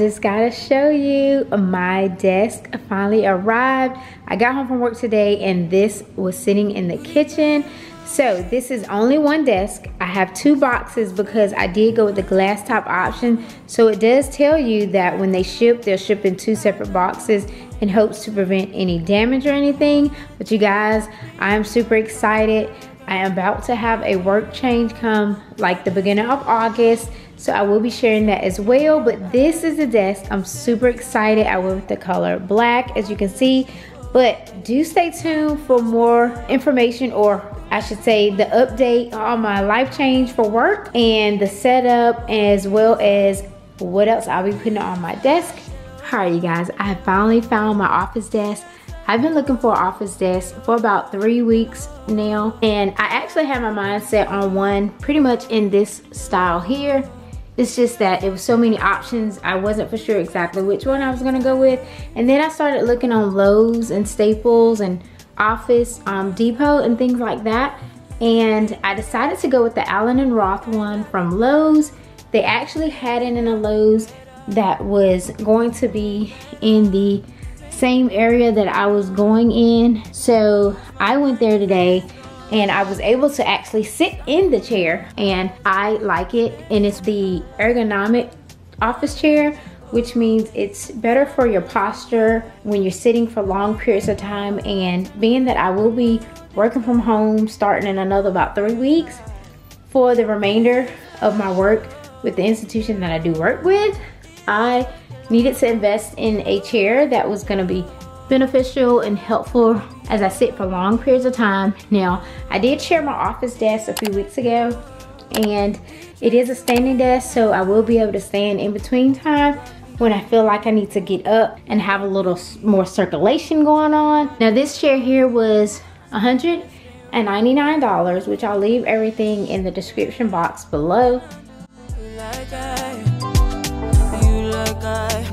just gotta show you my desk finally arrived. I got home from work today and this was sitting in the kitchen. So this is only one desk. I have two boxes because I did go with the glass top option. So it does tell you that when they ship, they'll ship in two separate boxes in hopes to prevent any damage or anything. But you guys, I am super excited. I am about to have a work change come like the beginning of August. So I will be sharing that as well. But this is the desk. I'm super excited. I went with the color black as you can see. But do stay tuned for more information or I should say the update on my life change for work and the setup as well as what else I'll be putting on my desk. All right, you guys, I finally found my office desk. I've been looking for an office desk for about three weeks now, and I actually had my mind set on one pretty much in this style here. It's just that it was so many options, I wasn't for sure exactly which one I was gonna go with. And then I started looking on Lowe's and Staples and Office um, Depot and things like that. And I decided to go with the Allen and Roth one from Lowe's. They actually had it in a Lowe's that was going to be in the same area that I was going in. So I went there today and I was able to actually sit in the chair and I like it and it's the ergonomic office chair which means it's better for your posture when you're sitting for long periods of time and being that I will be working from home starting in another about three weeks for the remainder of my work with the institution that I do work with I needed to invest in a chair that was gonna be beneficial and helpful as I sit for long periods of time. Now, I did share my office desk a few weeks ago and it is a standing desk so I will be able to stand in between time when I feel like I need to get up and have a little more circulation going on. Now this chair here was $199, which I'll leave everything in the description box below. Satisfying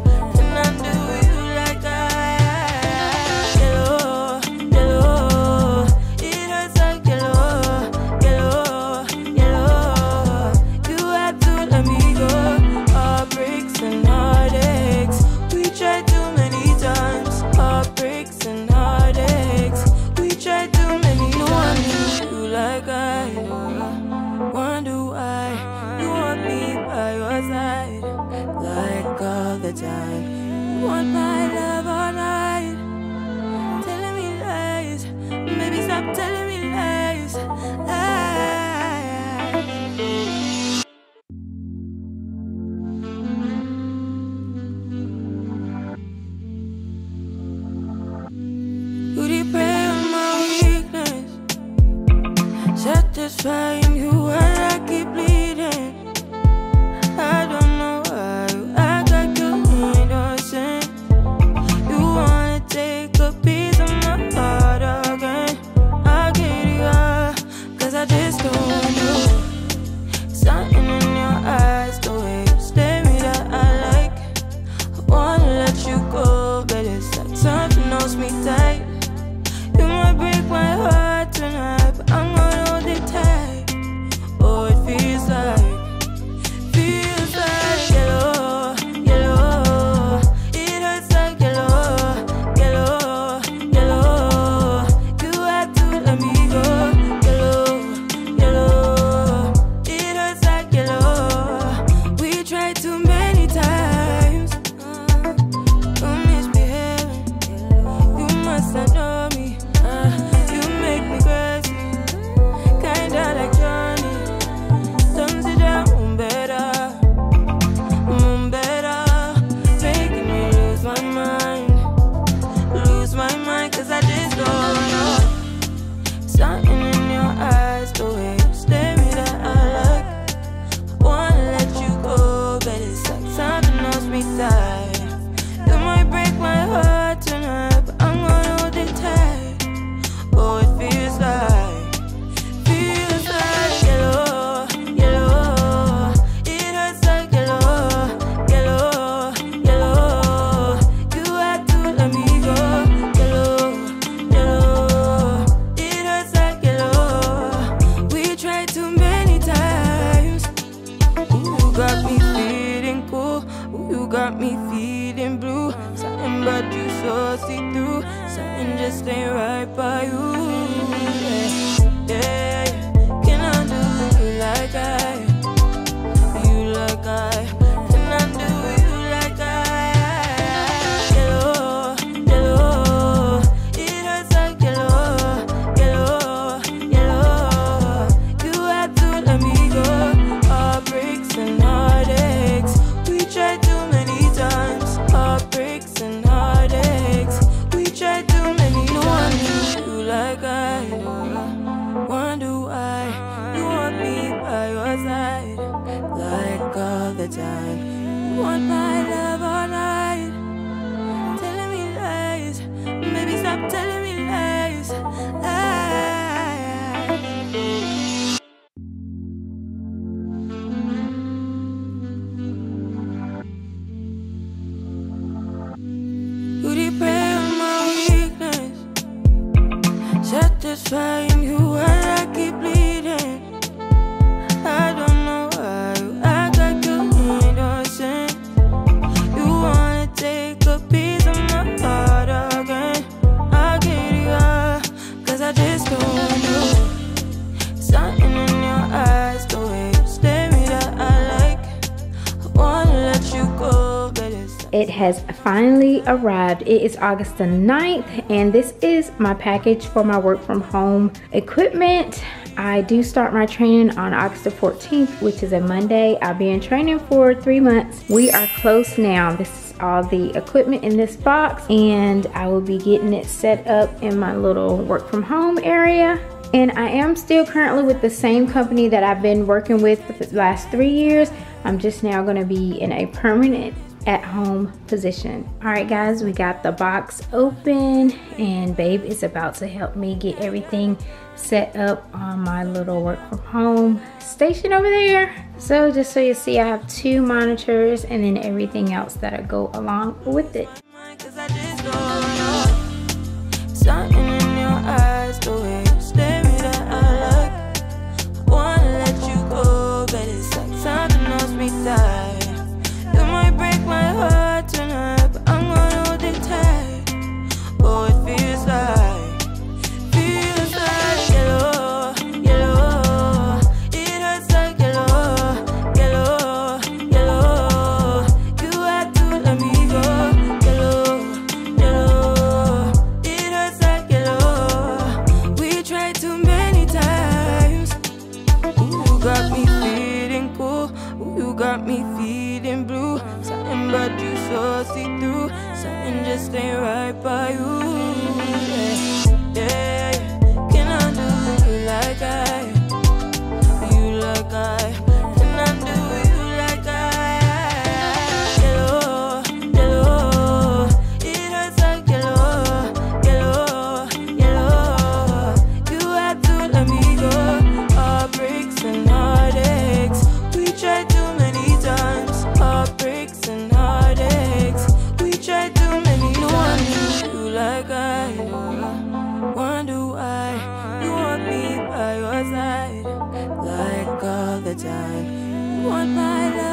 arrived. It is August the 9th and this is my package for my work from home equipment. I do start my training on August the 14th, which is a Monday. I'll be in training for three months. We are close now. This is all the equipment in this box and I will be getting it set up in my little work from home area. And I am still currently with the same company that I've been working with for the last three years. I'm just now gonna be in a permanent at home position. All right, guys, we got the box open and babe is about to help me get everything set up on my little work from home station over there. So just so you see, I have two monitors and then everything else that'll go along with it. feeling blue. Something about you so see-through Something just ain't right by you. Yeah, yeah. One what my life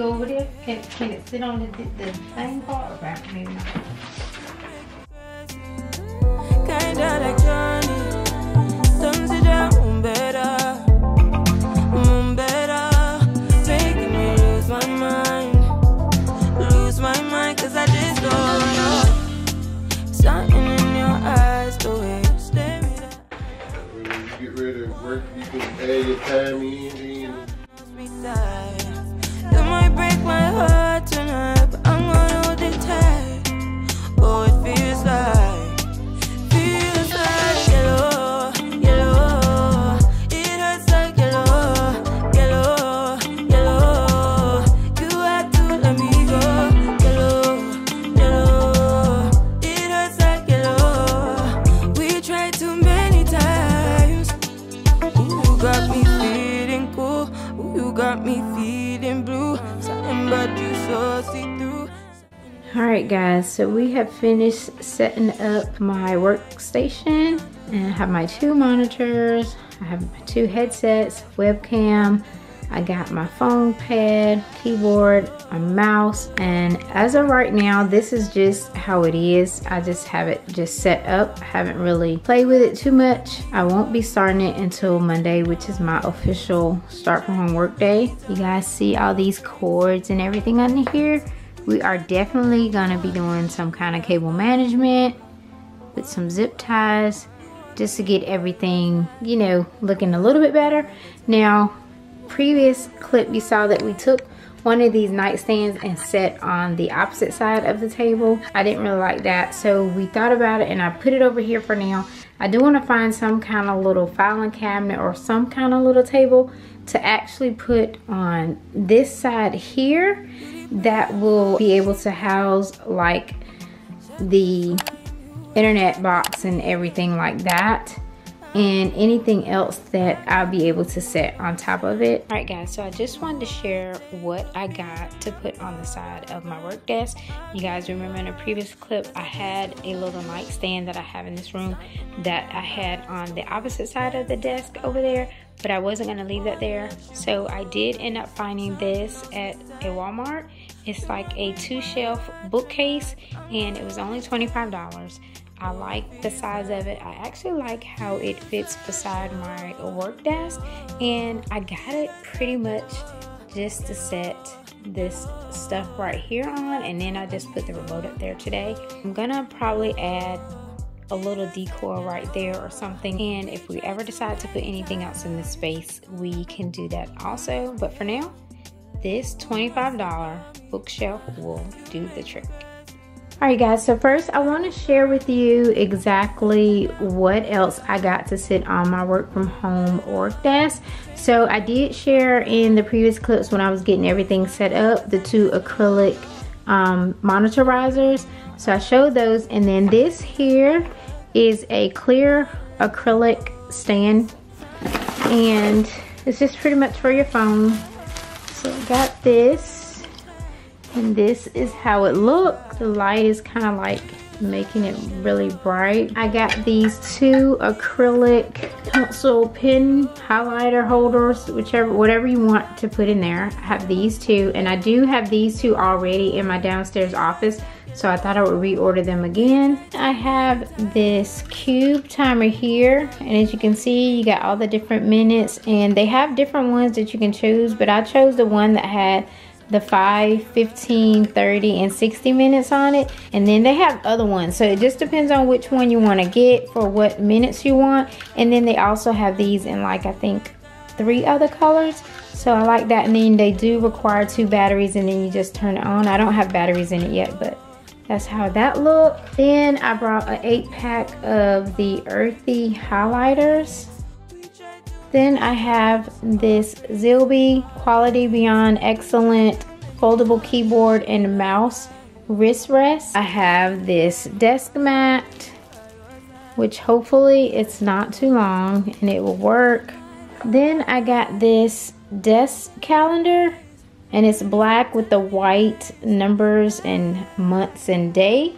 over there? Can, can it sit on the, the same part? Or right, maybe. Kinda like Johnny, down better. Get ready to work, you can add your time in. So we have finished setting up my workstation and I have my two monitors. I have my two headsets, webcam. I got my phone pad, keyboard, a mouse, and as of right now, this is just how it is. I just have it just set up. I haven't really played with it too much. I won't be starting it until Monday, which is my official start from home work day. You guys see all these cords and everything under here? We are definitely gonna be doing some kind of cable management with some zip ties just to get everything, you know, looking a little bit better. Now, previous clip you saw that we took one of these nightstands and set on the opposite side of the table. I didn't really like that, so we thought about it and I put it over here for now. I do want to find some kind of little filing cabinet or some kind of little table to actually put on this side here that will be able to house like the internet box and everything like that and anything else that I'll be able to set on top of it. All right guys, so I just wanted to share what I got to put on the side of my work desk. You guys remember in a previous clip, I had a little nightstand that I have in this room that I had on the opposite side of the desk over there, but I wasn't gonna leave that there. So I did end up finding this at a Walmart. It's like a two shelf bookcase and it was only $25. I like the size of it. I actually like how it fits beside my work desk and I got it pretty much just to set this stuff right here on and then I just put the remote up there today. I'm gonna probably add a little decor right there or something and if we ever decide to put anything else in this space we can do that also but for now this $25 bookshelf will do the trick. Alright guys, so first I want to share with you exactly what else I got to sit on my work from home work desk. So I did share in the previous clips when I was getting everything set up, the two acrylic um, monitor risers. So I showed those and then this here is a clear acrylic stand and it's just pretty much for your phone. So I got this and this is how it looks. The light is kind of like making it really bright. I got these two acrylic pencil pen highlighter holders whichever whatever you want to put in there. I have these two and I do have these two already in my downstairs office so I thought I would reorder them again. I have this cube timer here and as you can see you got all the different minutes and they have different ones that you can choose but I chose the one that had the 5, 15, 30, and 60 minutes on it. And then they have other ones. So it just depends on which one you want to get for what minutes you want. And then they also have these in like, I think, three other colors. So I like that. And then they do require two batteries and then you just turn it on. I don't have batteries in it yet, but that's how that looked. Then I brought an eight pack of the earthy highlighters. Then I have this Zilby Quality Beyond Excellent foldable keyboard and mouse wrist rest. I have this desk mat, which hopefully it's not too long and it will work. Then I got this desk calendar and it's black with the white numbers and months and day.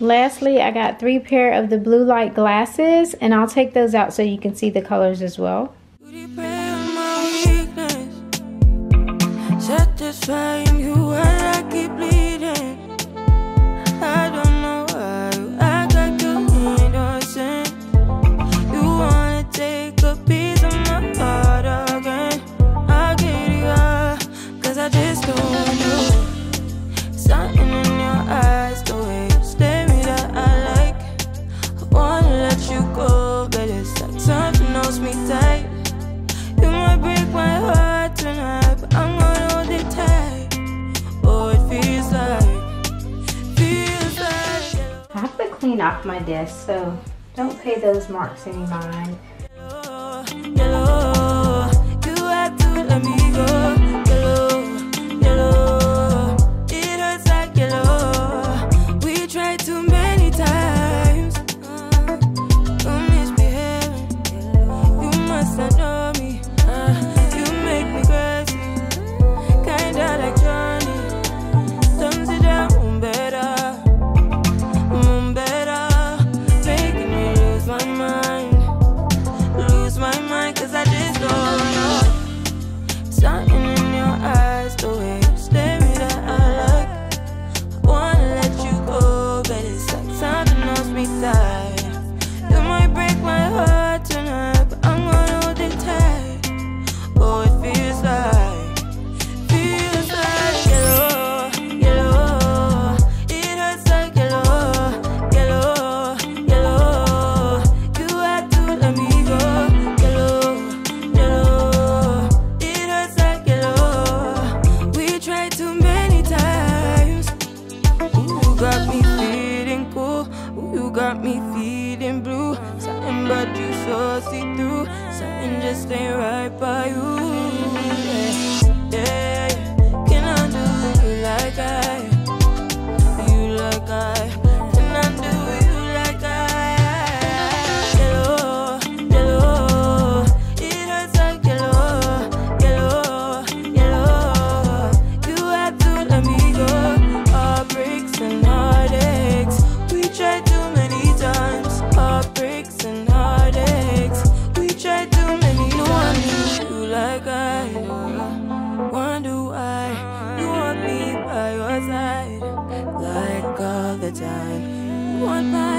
Lastly, I got three pair of the blue light glasses and I'll take those out so you can see the colors as well. Satisfying you off my desk, so don't pay those marks any mind. Just right by you time You want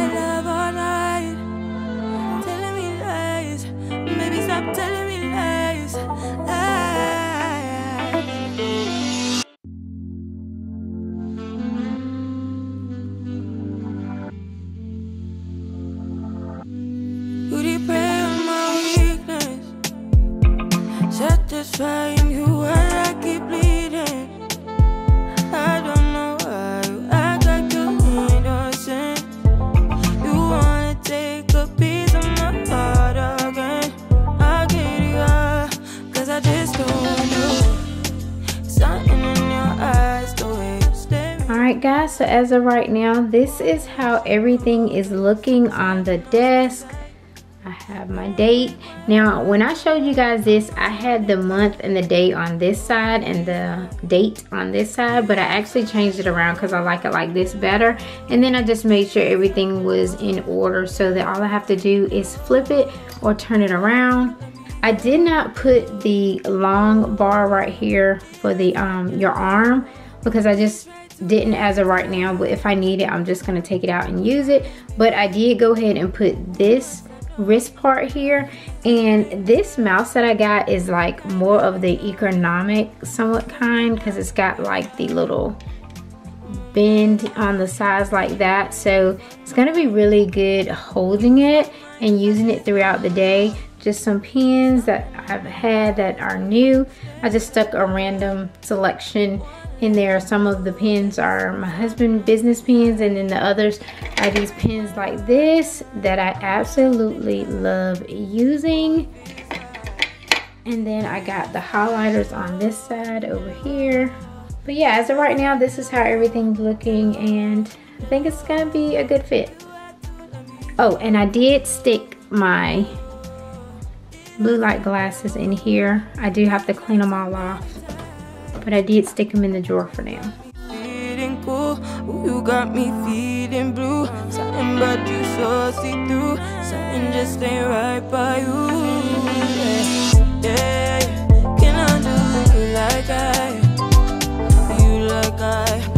So as of right now, this is how everything is looking on the desk. I have my date. Now, when I showed you guys this, I had the month and the date on this side and the date on this side, but I actually changed it around because I like it like this better. And then I just made sure everything was in order so that all I have to do is flip it or turn it around. I did not put the long bar right here for the um, your arm because I just didn't as of right now but if I need it I'm just gonna take it out and use it. But I did go ahead and put this wrist part here and this mouse that I got is like more of the economic somewhat kind because it's got like the little bend on the sides like that. So it's going to be really good holding it and using it throughout the day just some pins that I've had that are new. I just stuck a random selection in there. Some of the pins are my husband business pins and then the others are these pins like this that I absolutely love using. And then I got the highlighters on this side over here. But yeah, as of right now, this is how everything's looking and I think it's gonna be a good fit. Oh, and I did stick my blue light glasses in here. I do have to clean them all off, but I did stick them in the drawer for now. You got me feeling blue. Something about you so see through. Something just ain't right by you. Yeah, yeah. Can I do you like I? You like I?